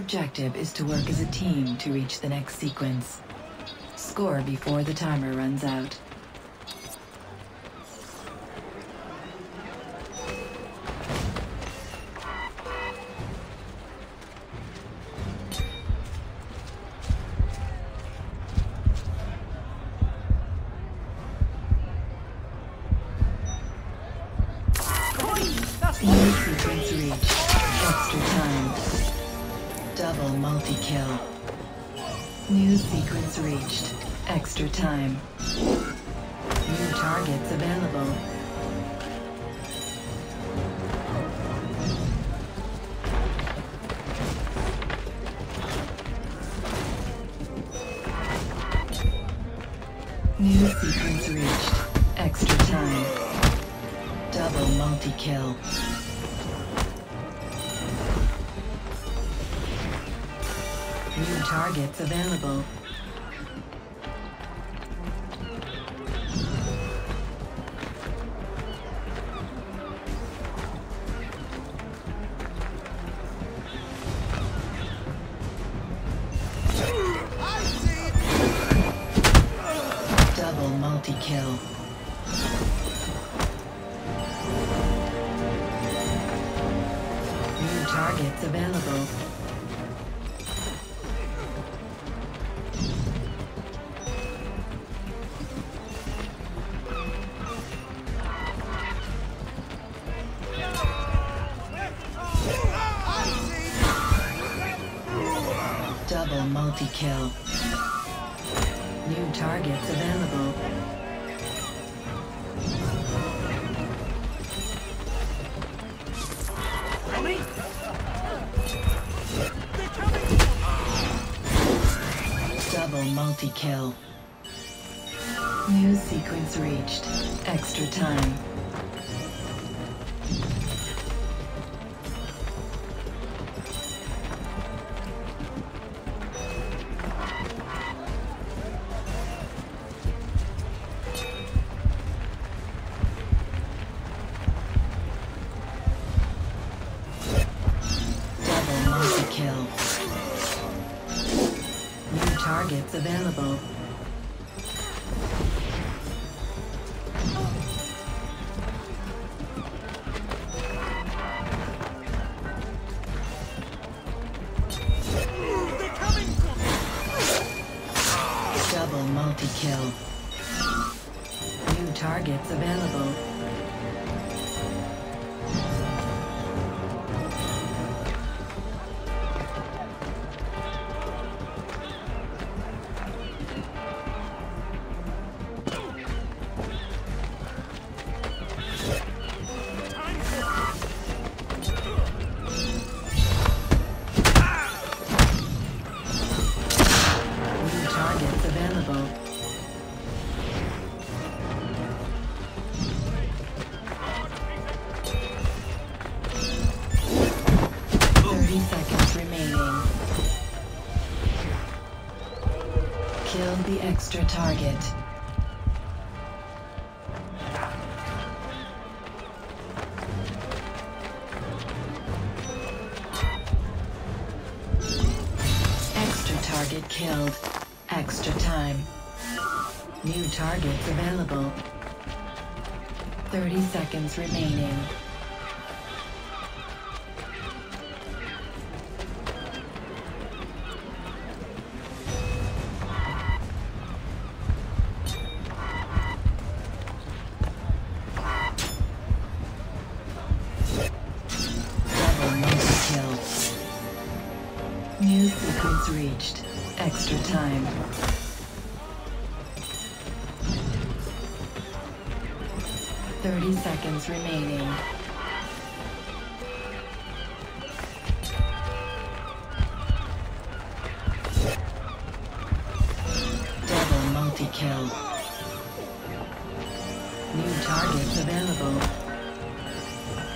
Objective is to work as a team to reach the next sequence. Score before the timer runs out. Double multi-kill. New sequence reached. Extra time. New targets available. New sequence reached. Extra time. Double multi-kill. Targets available. Double multi-kill. New targets available. Double multi-kill. New targets available. Double multi-kill. New sequence reached. Extra time. Multi-kill. New targets available. Time. New targets available. 30 seconds remaining. New reached. Extra time. Thirty seconds remaining. Double multi-kill. New targets available.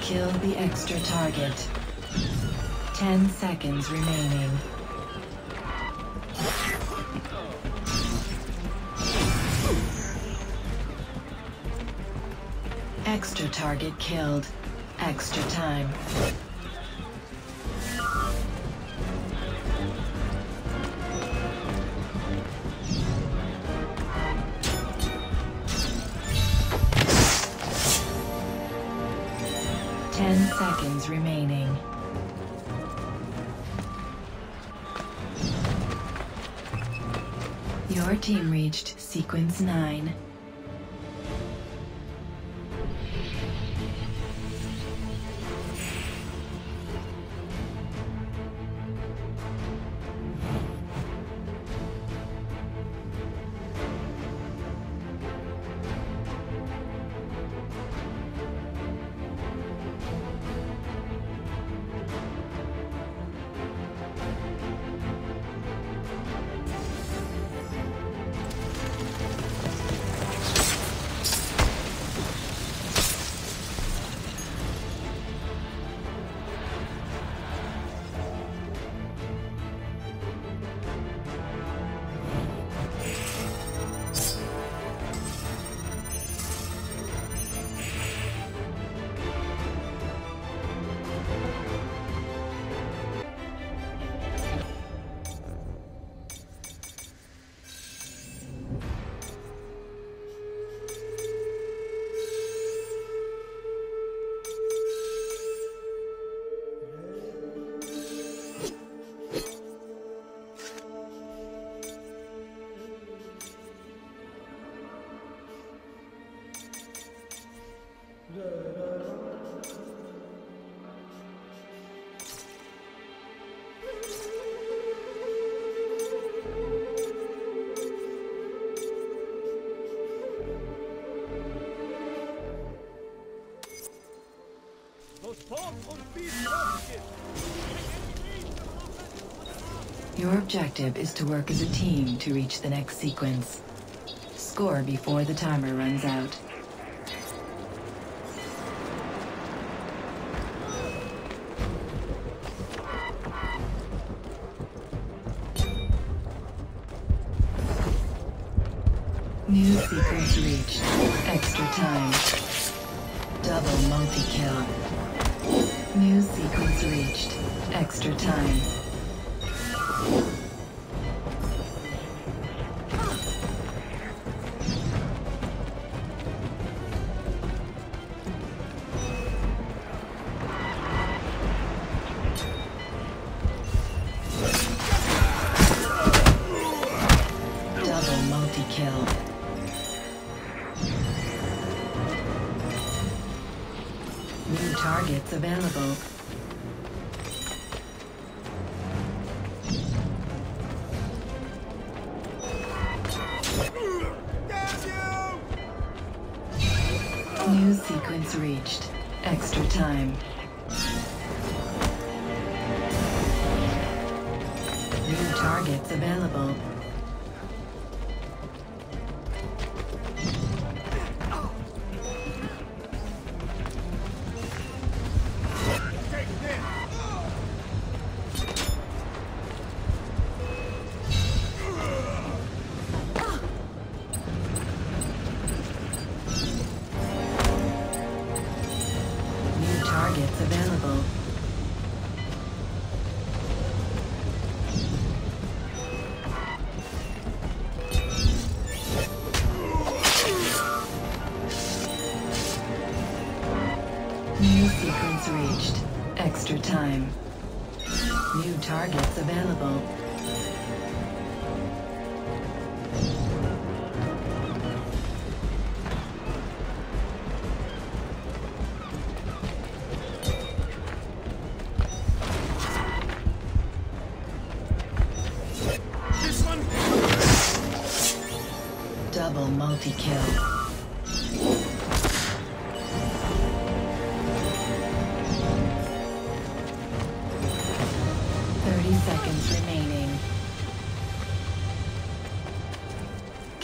Kill the extra target. Ten seconds remaining. Extra target killed. Extra time. Ten seconds remaining. Your team reached sequence 9. Objective is to work as a team to reach the next sequence. Score before the timer runs out. New sequence reached. Extra time. Double multi-kill. New sequence reached. Extra time. Available. New sequence reached. Extra time. New targets available. New sequence reached. Extra time. New targets available.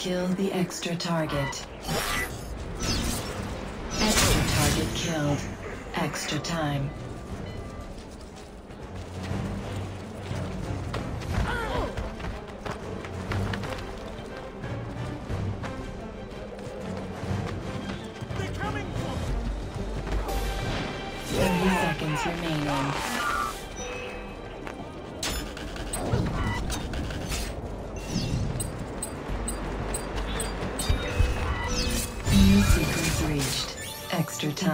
Kill the extra target. Extra target killed. Extra time. Thirty seconds remaining.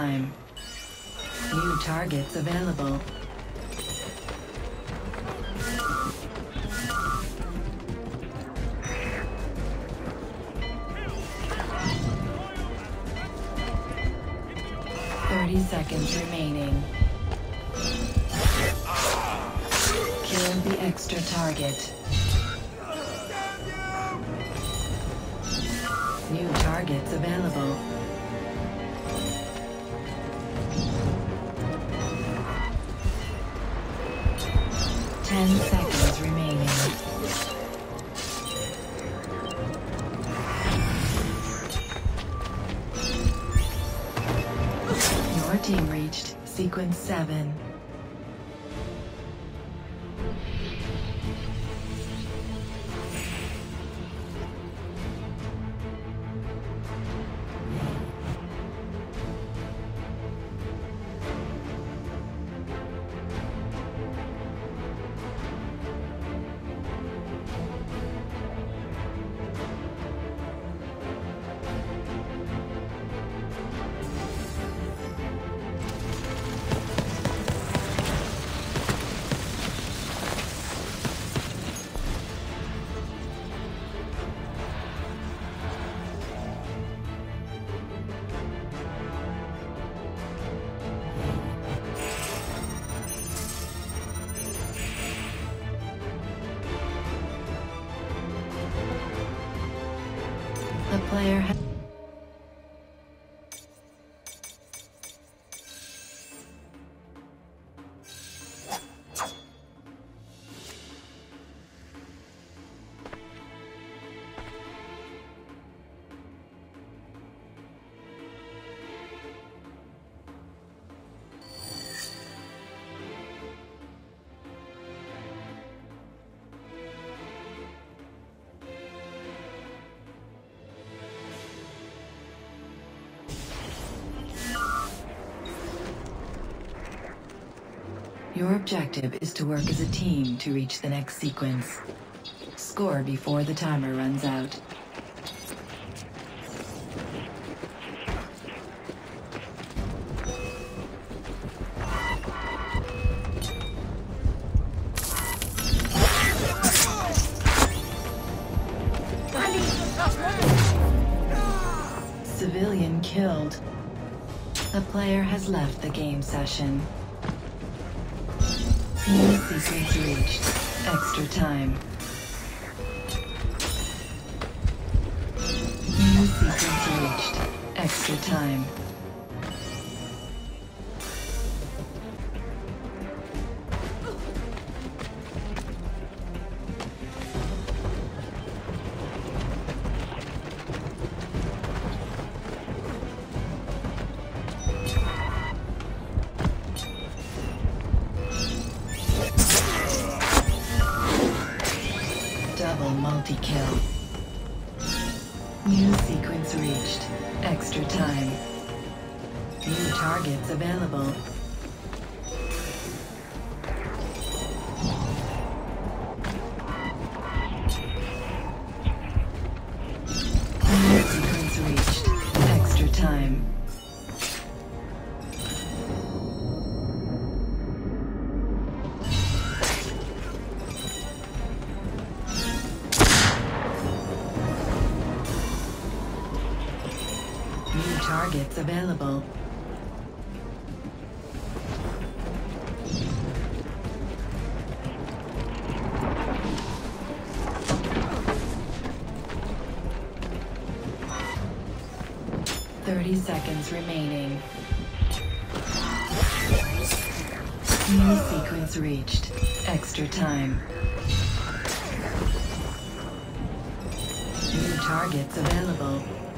Time. New targets available. Thirty seconds remaining. Kill the extra target. New targets available. Sequence player Your objective is to work as a team to reach the next sequence. Score before the timer runs out. Civilian killed. The player has left the game session. Extra time. New sequence reached. Extra time. Multi-kill. New sequence reached. Extra time. New targets available. Targets available. Thirty seconds remaining. New sequence reached. Extra time. New targets available.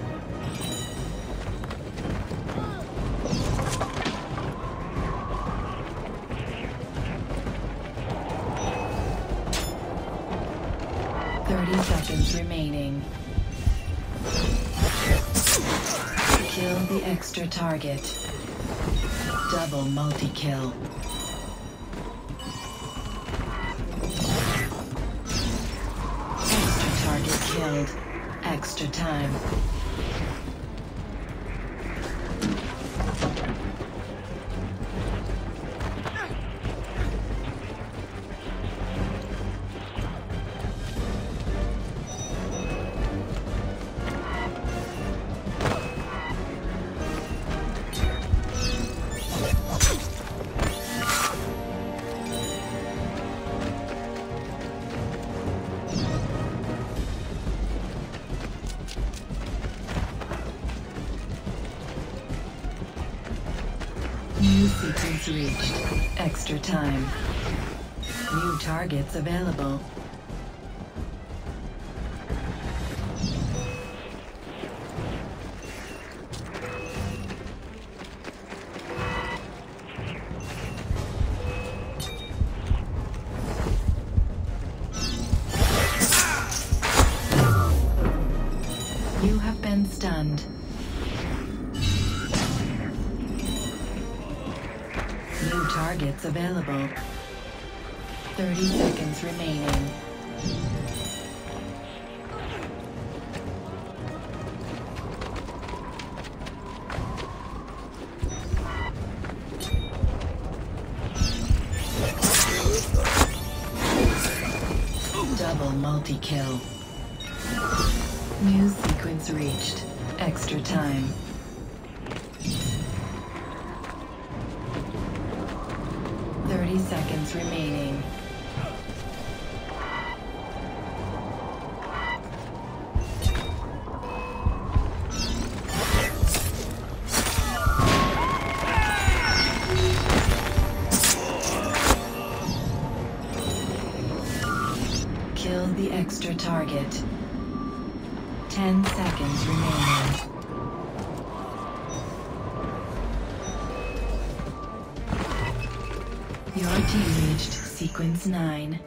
Remaining. Kill the extra target. Double multi-kill. Extra target killed. Extra time. Extra time. New targets available. Targets available. 30 seconds remaining. Double multi-kill. New sequence reached. Extra time. Remaining. Kill the extra target. Ten seconds remaining. Reached sequence 9.